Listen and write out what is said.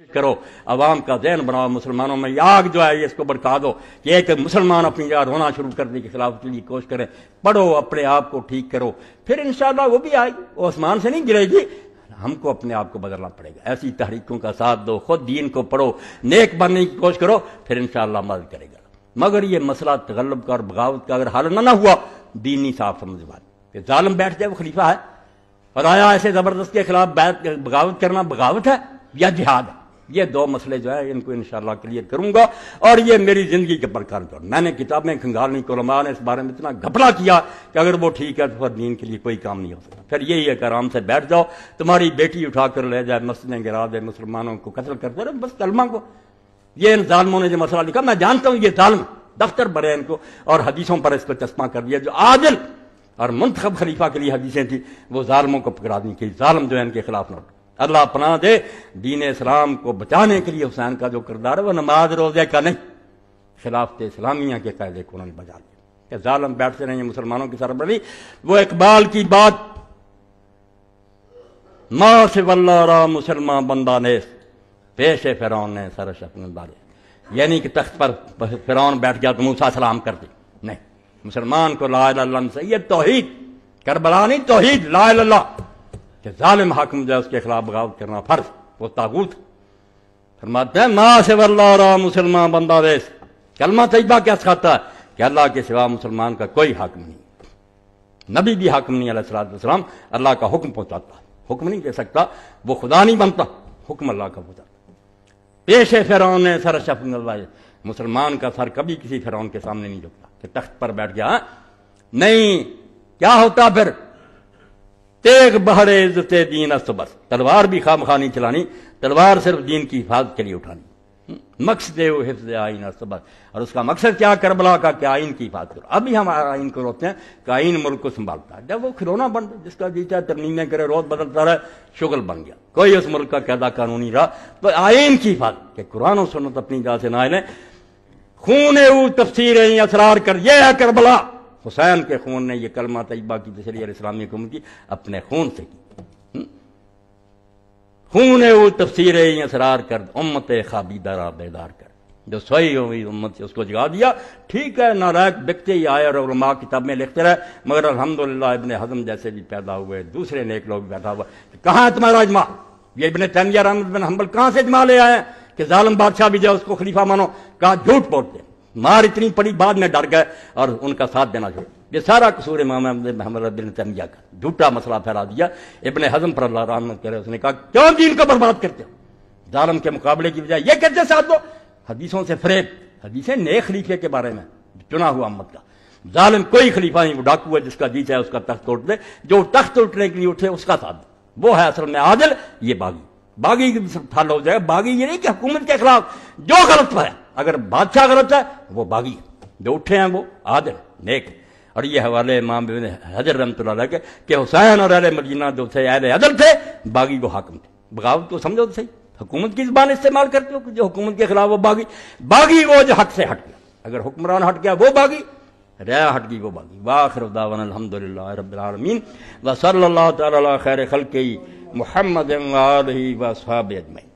करो। अवाम का जहन बनाओ मुसलमानों में। आग जो है इसको भड़का दो कि एक मुसलमान अपनी जगह रोना शुरू करने के खिलाफ के लिए कोशिश करें। पढ़ो, अपने आप को ठीक करो। फिर इंशाल्लाह वो भी आएगी। वो आसमान से नहीं गिरेगी। हमको अपने आप को बदलना पड़ेगा। ऐसी तहरीकों का साथ दो। खुद दीन को पढ़ो। नेक बनने की कोशिश करो। फिर इंशाल्लाह मदद करेगा। मगर ये मसला तगलब का और बगावत का अगर हल न ना हुआ, दीनी साफ़ समझ बात। जालम बैठ जाए, वो खलीफा है। और आया ऐसे ज़बरदस्त के खिलाफ बगावत करना बगावत है या जिहाद है। ये दो मसले जो है, इनको इंशाल्लाह क्लियर करूँगा और ये मेरी ज़िंदगी के प्रकार जो मैंने किताबें खंगालनी कोलमा ने इस बारे में इतना घपला किया कि अगर वो ठीक है तो फिर दीन के लिए कोई काम नहीं हो सकता। फिर यही है कि आराम से बैठ जाओ, तुम्हारी बेटी उठाकर ले जाए मस्जिदें गिरा दे मुसलमानों को कत्ल करते रहे बस कलमा को। ये इन जालमों ने जो मसला लिखा, मैं जानता हूँ ये जालम, दफ्तर बने इनको, और हदीसों पर इसको चश्मा कर दिया, जो आदिल और मुंतब खलीफा के लिए हदीसें थी, वो जालमों को दी कि जालम जो है इनके खिलाफ नोट अल्लाह अपना दे, दीन इस्लाम को बचाने के लिए हुसैन का जो किरदार है, वो नमाज़ रोज़े का नहीं। खिलाफत इस्लामिया के कायदे को उन्होंने बजा दिया। जालम बैठते रहे मुसलमानों की सरबरी वो इकबाल की बात, माँ से वल्ला मुसलमान बंदा ने, पेश फिरौन ने सरश अपने बारे। यानी कि तख्त पर फिरौन बैठ गया तो मूसा सलाम कर दी। नहीं, मुसलमान को ला से ये तोहीद, करबला नहीं, तोहीद, ला कि जालिम हाकम जो है उसके खिलाफ बगावत करना फ़र्ज़, वो ताबूत फरमाते हैं, माँ से वल्ला मुसलमान बंदा देश। कलमा तयबा क्या सिखाता है? कि अल्लाह के सिवा मुसलमान का कोई हाकम नहीं। नबी भी हाकम नहीं अलैहिस्सलाम अल्लाह का हुक्म पहुंचाता। हुक्म नहीं दे सकता, वो खुदा नहीं बनता, हुक्म अल्लाह का पहुंचाता। पेश फिरौन ने सर शफ मुसलमान का सर कभी किसी फिरौन के सामने नहीं झुकता, कि तख्त पर बैठ गया नहीं, क्या होता फिर? तेग बहरे इज़्ज़त दीन बस। तलवार भी खाम खा नहीं चलानी, तलवार सिर्फ़ दीन की हिफाजत के लिए उठानी। मकसद हिफ्ज आइन बस। और उसका मकसद क्या? करबला का क्या? आइन की हिफाजत करो। अभी हम आइन को रोकते हैं कि आइन मुल्क को संभालता है। जब वो खिलौना बन, जिसका जीता तरमीमें करे, रोज बदलता रहे, शुगल बन गया। कोई उस मुल्क का कैदा कानूनी रहा तो आइन की हिफाजत के कुरान सुनत अपनी जा से ना खून तफसीर असरार कर, ये है करबला। हुसैन के खून ने यह कलमा तयबा की तशरी इस्लामी हुकूमत की, अपने खून से की? खून वो तफसीर असरार कर, उम्मत खाबीदारा बेदार कर। जो सोई हुई उम्मत से उसको जगा दिया, ठीक है, नारायक व्यक्ति ही आए और माँ किताब में लिखते रहे, मगर अलहमदुल्ला इबन हजम जैसे भी पैदा हुए, दूसरे नेक लोग बैठा हुआ कहाँ है तुम्हारा इजमा? ये इबन तैमिया रहमद बिन हम्बल कहाँ से इजमा ले आए कि जालम बादशाह भी जाए उसको खलीफा मानो? कहा झूठ बोलते मार इतनी पड़ी, बाद में डर गए और उनका साथ देना छोड़। ये सारा कसूर बिन तैमिया का झूठा मसला फैला दिया। इबन हजम पर उसने कहा, क्यों दीन को बर्बाद करते हो? जालम के मुकाबले की बजाय ये कहते साथ दो? हदीसों से फरेब, हदीसें नए खलीफे के बारे में, चुना हुआ अम्मत का जालिम कोई खलीफा नहीं, वो डाकू है, जिसका जी चाहे उसका तख्त तोड़ दे। जो तख्त उठने के लिए उठे, उसका साथ वो है असल में आदिल, ये बागी। बागी फल हो जाएगा। बागी ये नहीं कि हुकूमत के खिलाफ जो गलत है अगर बादशाह गलत है वो बागी। जो उठे हैं वो आदर नेक। और ये हवाले इमाम हजर रमत के हुसैन और अहले मदीना जो थे, अहले अदल थे, बागी को हाकम थे। बगावत को समझो तो सही। हुकूमत की जबान इस्तेमाल करते हो जो हुकूमत के खिलाफ वो बागी। बागी वो जो हक से हट गया। अगर हुक्मरान हट गया, वो बागी। रया हट गई, वो बागी। वाखिर दावन अलहमदिल्ला रबालमीन व सल्ला खैर खल के मोहम्मद व साहब अजमैन